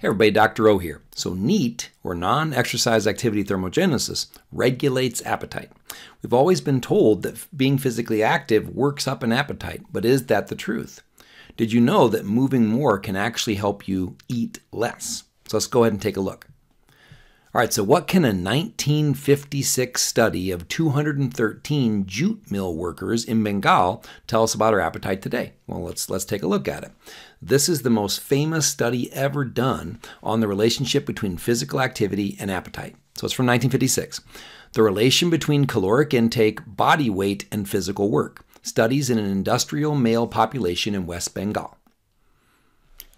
Hey everybody, Dr. O here. So NEAT, or non-exercise activity thermogenesis, regulates appetite. We've always been told that being physically active works up an appetite, but is that the truth? Did you know that moving more can actually help you eat less? So let's go ahead and take a look. All right, so what can a 1956 study of 213 jute mill workers in Bengal tell us about our appetite today? Well, let's let's take a look at it. This is the most famous study ever done on the relationship between physical activity and appetite. So it's from 1956. The relation between caloric intake, body weight, and physical work. Studies in an industrial male population in West Bengal.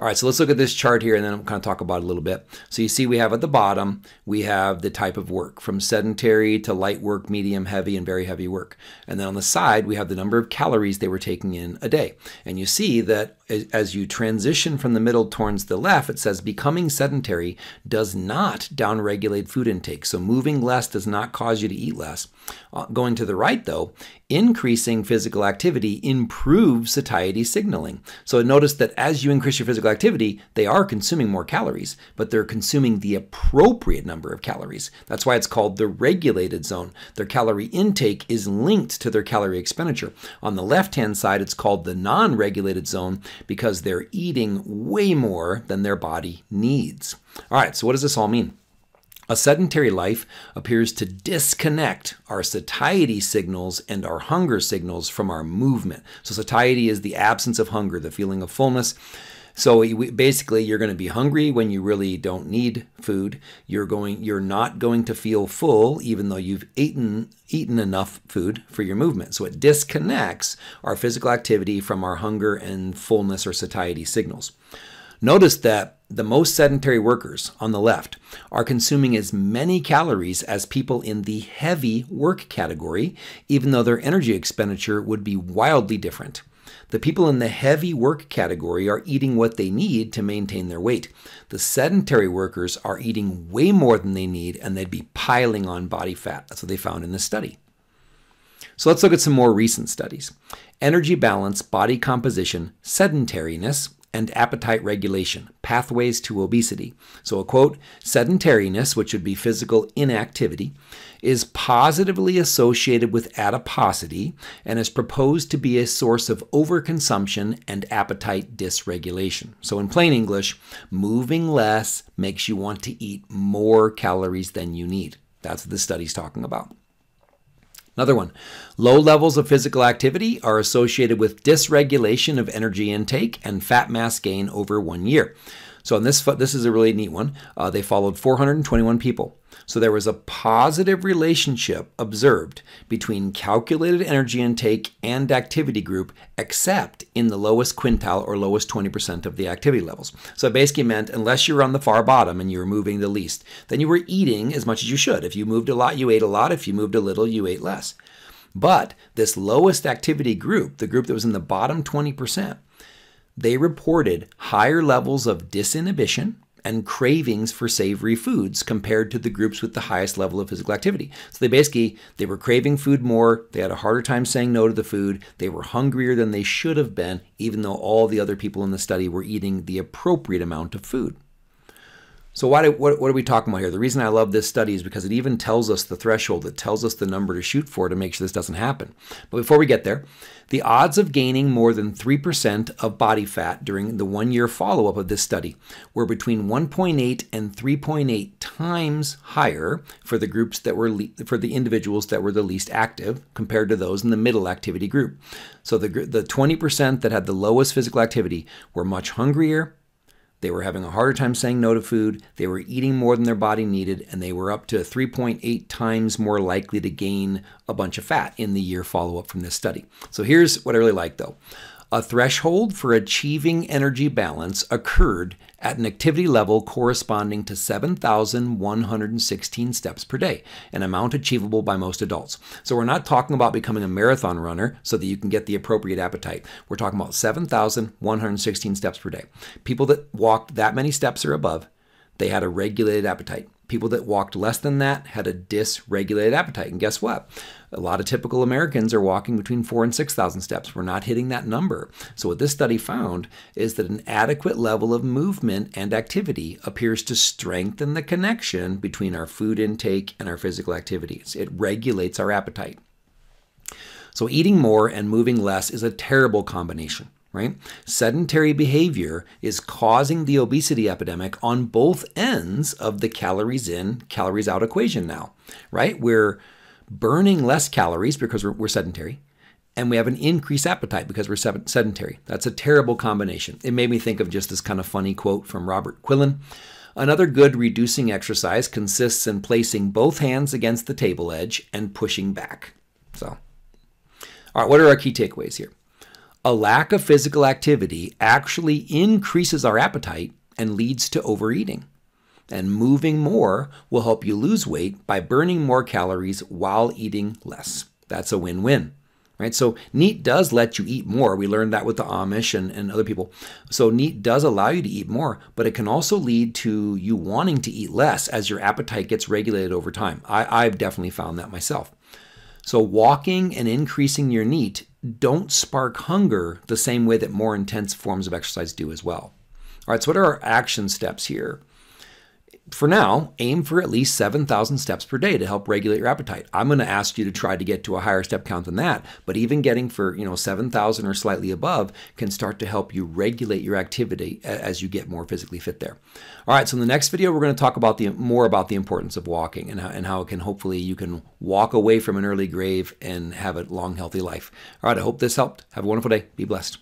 All right, so let's look at this chart here and then I'll kind of talk about it a little bit. So you see we have at the bottom, we have the type of work from sedentary to light work, medium, heavy, and very heavy work. And then on the side, we have the number of calories they were taking in a day. And you see that as you transition from the middle towards the left, it says becoming sedentary does not downregulate food intake. So moving less does not cause you to eat less. Uh, going to the right, though, increasing physical activity improves satiety signaling. So notice that as you increase your physical activity, they are consuming more calories, but they're consuming the appropriate number of calories. That's why it's called the regulated zone. Their calorie intake is linked to their calorie expenditure. On the left-hand side, it's called the non-regulated zone because they're eating way more than their body needs. All right, so what does this all mean? A sedentary life appears to disconnect our satiety signals and our hunger signals from our movement. So, satiety is the absence of hunger, the feeling of fullness. So basically, you're going to be hungry when you really don't need food. You're going, you're not going to feel full, even though you've eaten eaten enough food for your movement. So it disconnects our physical activity from our hunger and fullness or satiety signals. Notice that the most sedentary workers on the left are consuming as many calories as people in the heavy work category, even though their energy expenditure would be wildly different. The people in the heavy work category are eating what they need to maintain their weight. The sedentary workers are eating way more than they need and they'd be piling on body fat. That's what they found in this study. So let's look at some more recent studies. Energy balance, body composition, sedentariness, and appetite regulation, pathways to obesity. So, a quote sedentariness, which would be physical inactivity, is positively associated with adiposity and is proposed to be a source of overconsumption and appetite dysregulation. So, in plain English, moving less makes you want to eat more calories than you need. That's what the study's talking about. Another one. Low levels of physical activity are associated with dysregulation of energy intake and fat mass gain over one year. So in this, this is a really neat one. Uh, they followed 421 people. So there was a positive relationship observed between calculated energy intake and activity group, except in the lowest quintile or lowest 20% of the activity levels. So it basically meant unless you were on the far bottom and you were moving the least, then you were eating as much as you should. If you moved a lot, you ate a lot. If you moved a little, you ate less. But this lowest activity group, the group that was in the bottom 20%, they reported higher levels of disinhibition and cravings for savory foods compared to the groups with the highest level of physical activity. So they basically they were craving food more, they had a harder time saying no to the food, they were hungrier than they should have been even though all the other people in the study were eating the appropriate amount of food. So why do, what, what are we talking about here? The reason I love this study is because it even tells us the threshold. It tells us the number to shoot for to make sure this doesn't happen. But before we get there, the odds of gaining more than 3% of body fat during the one-year follow-up of this study were between 1.8 and 3.8 times higher for the groups that were for the individuals that were the least active compared to those in the middle activity group. So the the 20% that had the lowest physical activity were much hungrier, they were having a harder time saying no to food. They were eating more than their body needed, and they were up to 3.8 times more likely to gain a bunch of fat in the year follow up from this study. So here's what I really like though. A threshold for achieving energy balance occurred at an activity level corresponding to 7,116 steps per day, an amount achievable by most adults. So we're not talking about becoming a marathon runner so that you can get the appropriate appetite. We're talking about 7,116 steps per day. People that walked that many steps or above, they had a regulated appetite. People that walked less than that had a dysregulated appetite. And guess what? A lot of typical Americans are walking between four and 6,000 steps. We're not hitting that number. So, what this study found is that an adequate level of movement and activity appears to strengthen the connection between our food intake and our physical activities. It regulates our appetite. So, eating more and moving less is a terrible combination right? Sedentary behavior is causing the obesity epidemic on both ends of the calories in, calories out equation now, right? We're burning less calories because we're, we're sedentary, and we have an increased appetite because we're sedentary. That's a terrible combination. It made me think of just this kind of funny quote from Robert Quillen. Another good reducing exercise consists in placing both hands against the table edge and pushing back. So, all right, what are our key takeaways here? A lack of physical activity actually increases our appetite and leads to overeating. And moving more will help you lose weight by burning more calories while eating less. That's a win win. Right? So NEAT does let you eat more. We learned that with the Amish and, and other people. So NEAT does allow you to eat more, but it can also lead to you wanting to eat less as your appetite gets regulated over time. I, I've definitely found that myself. So walking and increasing your NEAT don't spark hunger the same way that more intense forms of exercise do as well. All right, so what are our action steps here? For now, aim for at least 7,000 steps per day to help regulate your appetite. I'm going to ask you to try to get to a higher step count than that, but even getting for, you know, 7,000 or slightly above can start to help you regulate your activity as you get more physically fit there. All right, so in the next video, we're going to talk about the more about the importance of walking and how, and how it can hopefully you can walk away from an early grave and have a long, healthy life. All right, I hope this helped. Have a wonderful day. Be blessed.